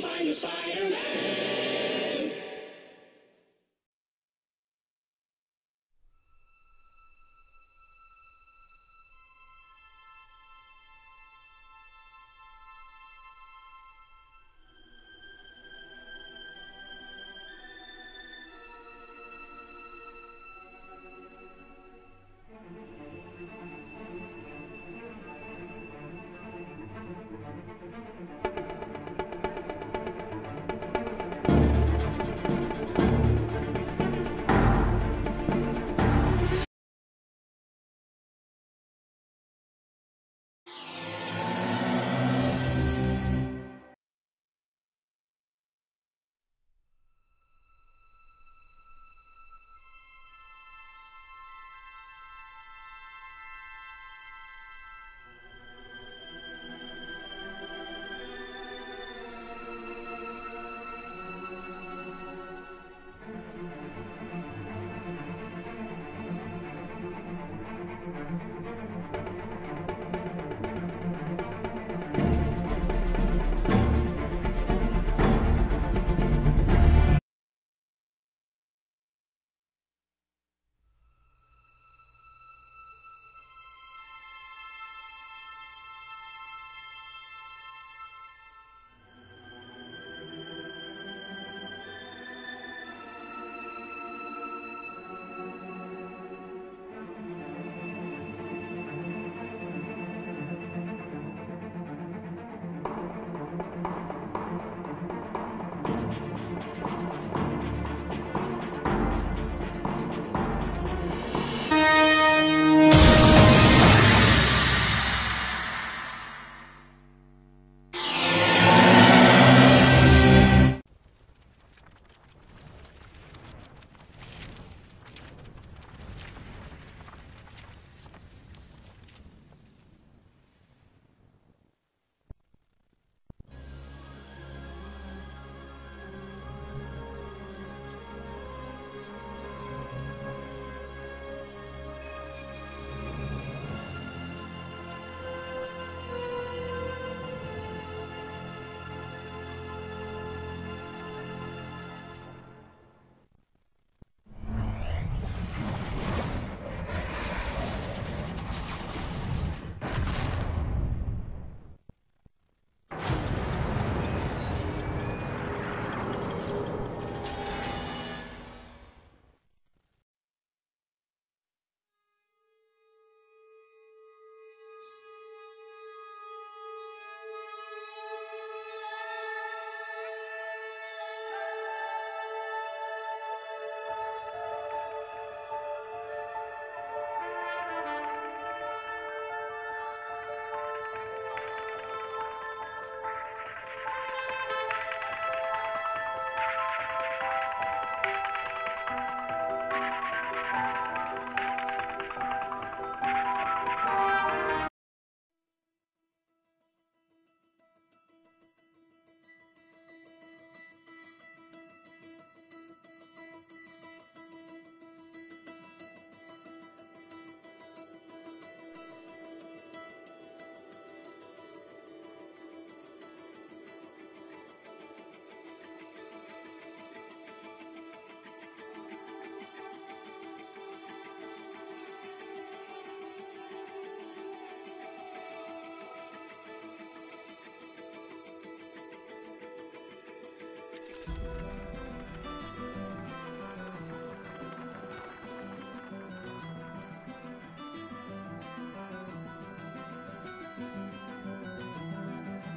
find the Spider-Man.